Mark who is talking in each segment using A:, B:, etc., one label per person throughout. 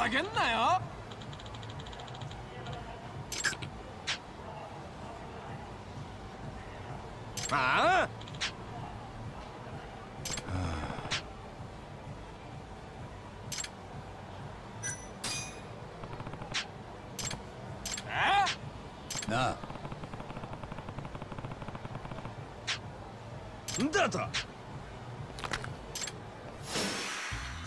A: ざけんなよ。ああ。
B: なあ。
A: んだと。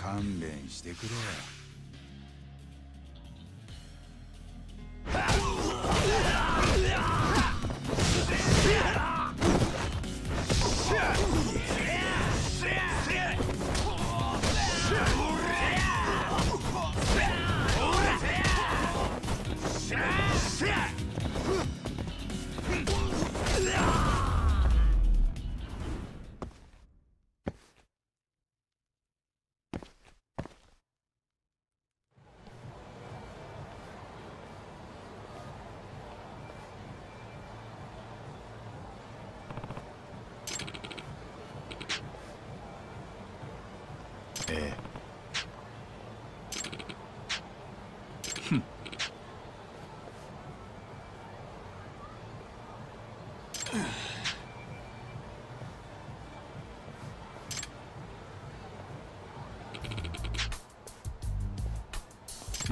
B: 勘弁してくれ。え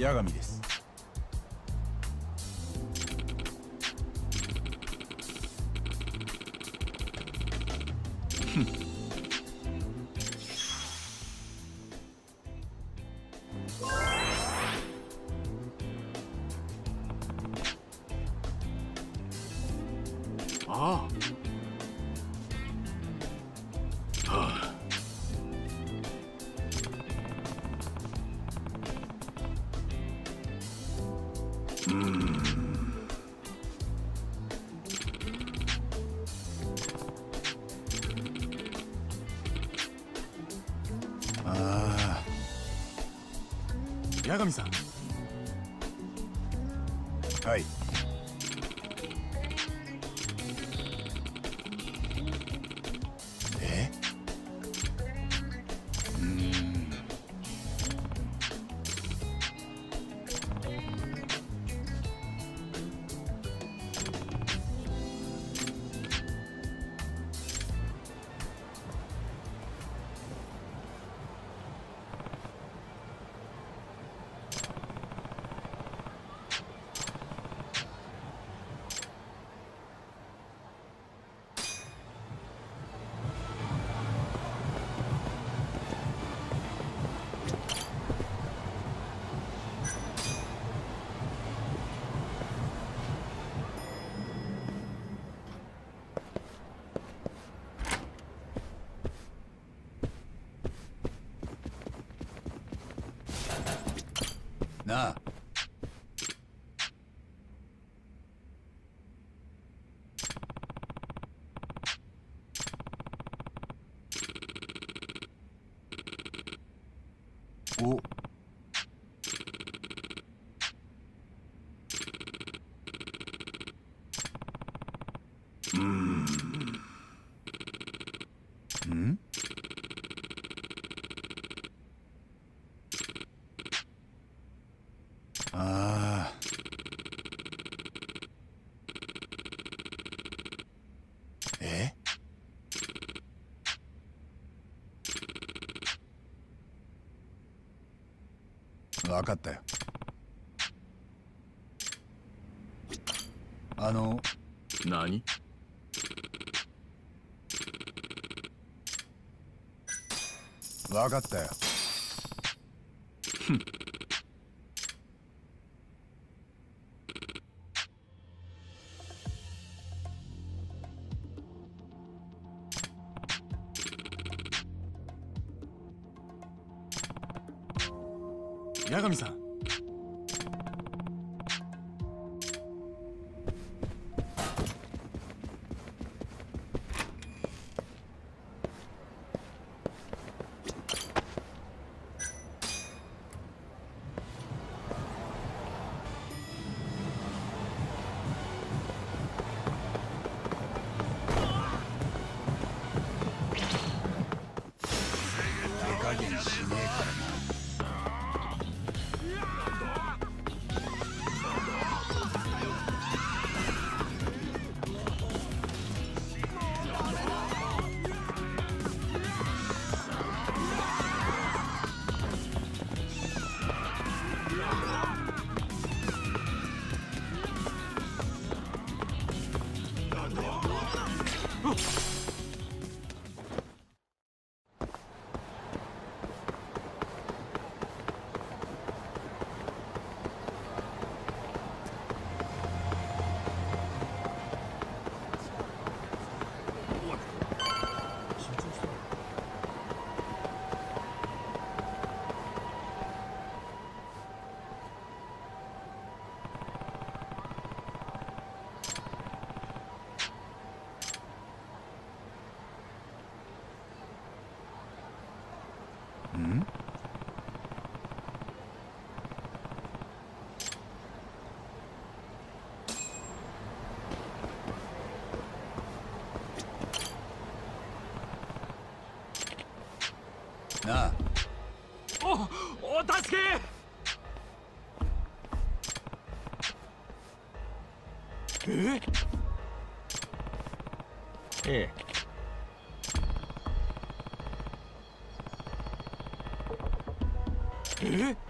B: 八神です。
C: 八神さん。
B: うん。うんああ。え？わかったよ。あの。
C: 何？
B: 分かったよ。
C: 八神さん。
B: ええ。え？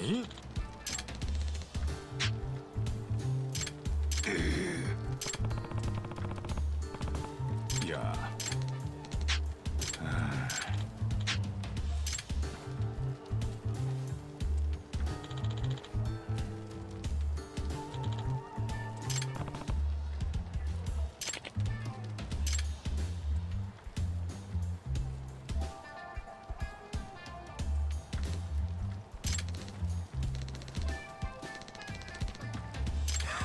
C: 何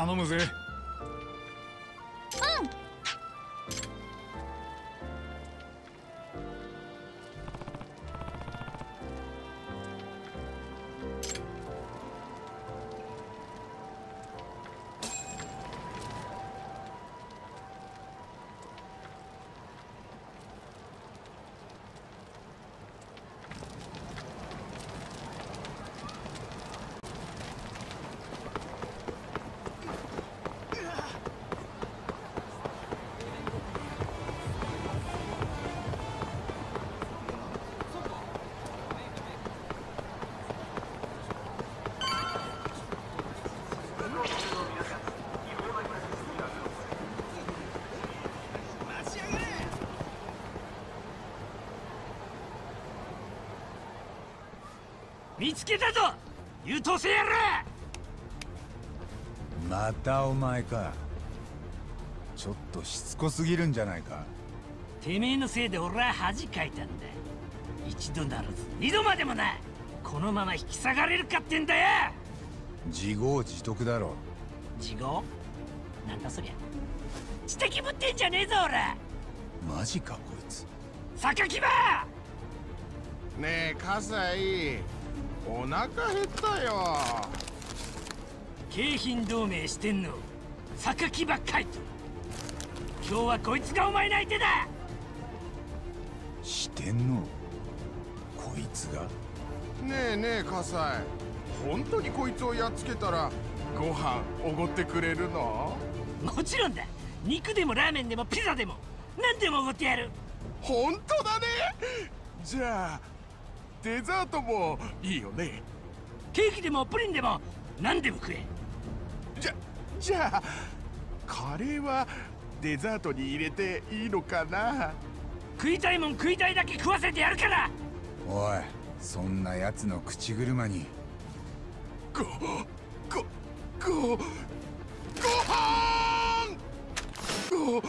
B: 頼むぜ。
A: 見つけたぞ。優等生やら
B: またお前か。ちょっとしつこすぎるんじゃないか。
A: てめえのせいで俺は恥かいたんだ。一度ならず二度までもない。このまま引き下がれるかってんだよ。
B: 自業自得だろ。
A: 自業？なんだそりゃ。知的ぶってんじゃねえぞ俺。
B: マジかこいつ。
A: 榊場
D: ねえ葛西お腹減ったよ。
A: 京浜同盟してんの榊ばっかり。と今日はこいつがお前の相手だ。
B: してんのこいつが。
D: ねえねえ葛西。本当にこいつをやっつけたらご飯おごってくれるの？
A: もちろんだ。肉でもラーメンでもピザでも何でもおごってやる。
D: 本当だね。じゃあデザートもいいよね。
A: ケーキでもプリンでも何でも食え。
D: じゃじゃあカレーはデザートに入れていいのかな？
A: 食いたいもん食いたいだけ食わせてやるから。
B: おいそんな奴の口車に。
D: ごごごごはんご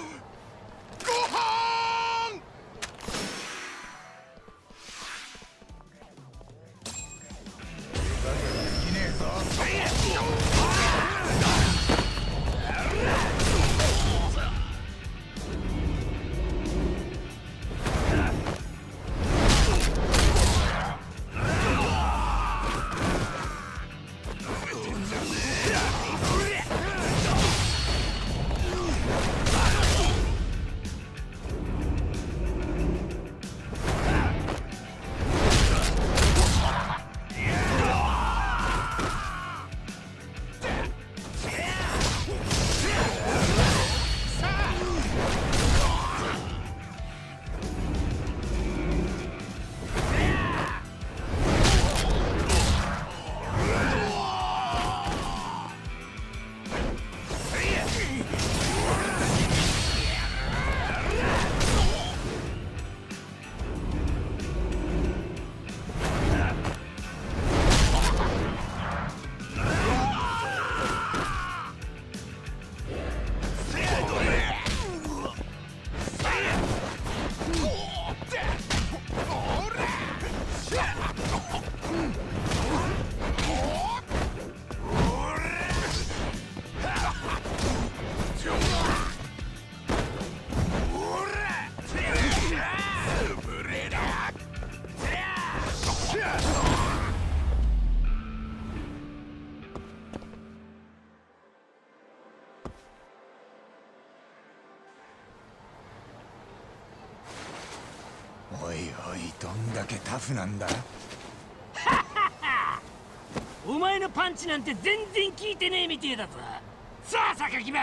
B: フなんだ
A: お前のパンチなんて全然効いてねえみてえだぞ。さあ榊場。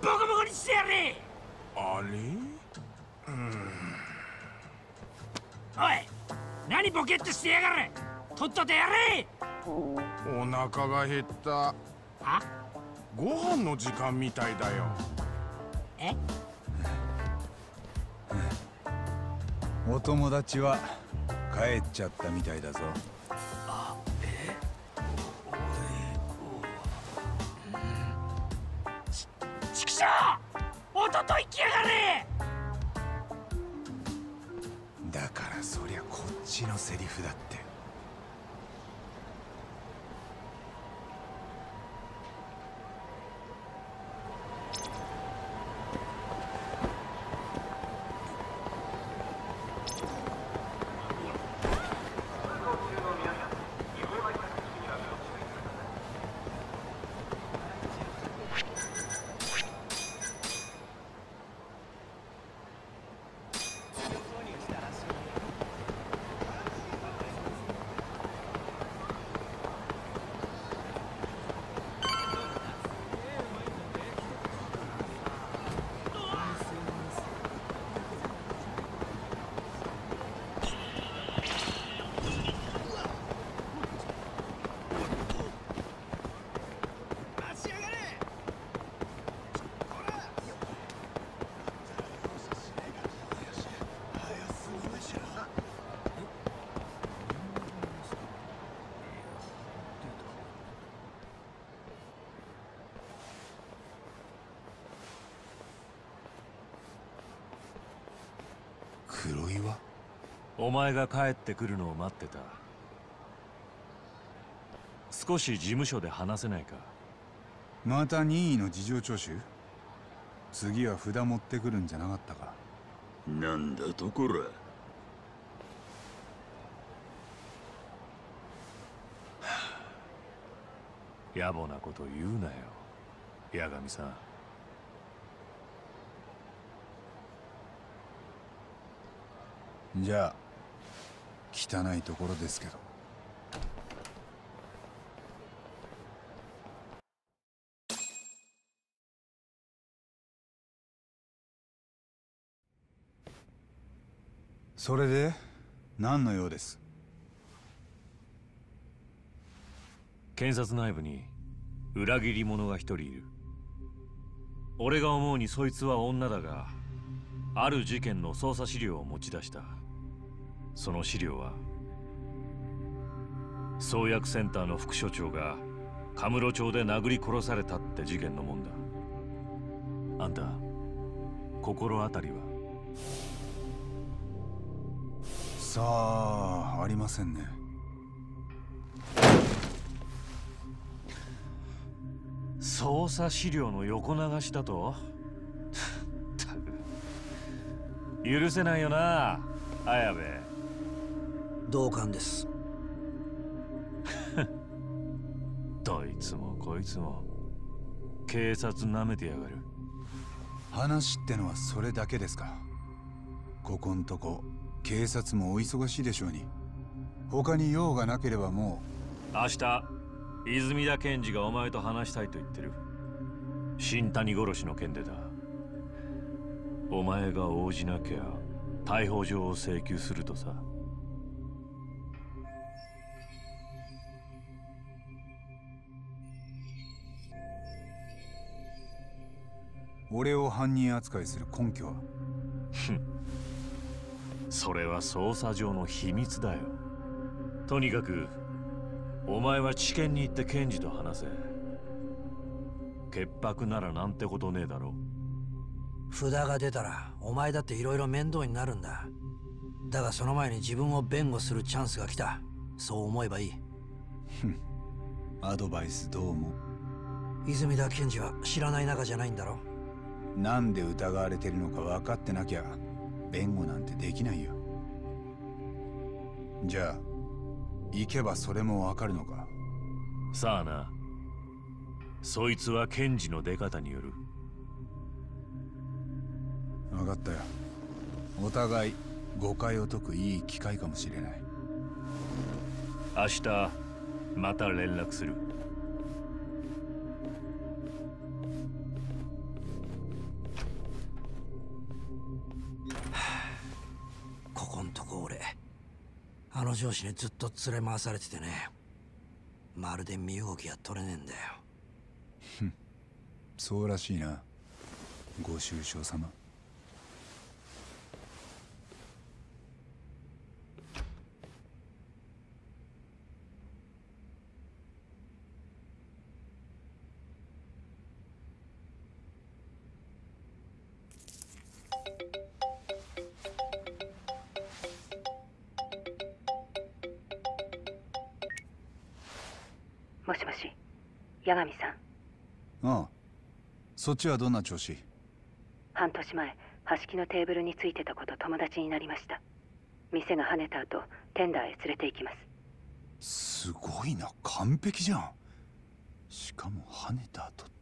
A: ボコボコにしてやれ。
D: あれ？
A: おい何ボケっとしてやがる。とっととやれ。
D: お腹が減った。
A: あ？
D: ご飯の時間みたいだよ。
A: え？
B: お友達は帰っちゃったみたいだぞ。
A: ちくしょうおとといきやがれ。
B: だからそりゃこっちのセリフだって
E: お前が帰ってくるのを待ってた。少し事務所で話せないか？
B: また任意の事情聴取？次は札持ってくるんじゃなかったか？
C: なんだとこら？
E: 野暮なこと言うなよ八神さん。
B: じゃあ汚いところですけど。それで何の用です？
E: 検察内部に裏切り者が一人いる。俺が思うにそいつは女だがある事件の捜査資料を持ち出した。その資料は創薬センターの副所長がカムロ町で殴り殺されたって事件のもんだ。あんた心当たりは？
B: さあありませんね。
E: 捜査資料の横流しだと？許せないよな綾部
F: 同感です。
E: どいつもこいつも警察なめてやがる。
B: 話ってのはそれだけですか。ここんとこ警察もお忙しいでしょうに。他に用がなければも
E: 明日泉田検事がお前と話したいと言ってる。新谷殺しの件でだ。お前が応じなきゃ逮捕状を請求するとさ
B: 俺を犯人扱いする根拠は？
E: それは捜査上の秘密だよ。とにかくお前は地検に行って検事と話せ。潔白ならなんてことねえだろ
F: 札が出たらお前だって色々面倒になるんだ。だがその前に自分を弁護するチャンスが来た。そう思えばいい。
B: アドバイスどうも
F: 泉田検事は知らない仲じゃないんだろ
B: なんで疑われてるのか分かってなきゃ弁護なんてできないよ。じゃあ行けばそれも分かるのか。
E: さあな。そいつは検事の出方による。
B: 分かったよ。お互い誤解を解くいい機会かもしれない。
E: 明日また連絡する
F: 上司にずっと連れ回されててね。まるで身動きが取れねえんだよ。
B: そうらしいな。ご愁傷様。
G: もしもし。八神さん。
B: ああ。そっちはどんな調子？
G: 半年前端木のテーブルについてたこと友達になりました。店が跳ねた後テンダーへ連れて行きます。
B: すごいな。完璧じゃん。しかも跳ねた後って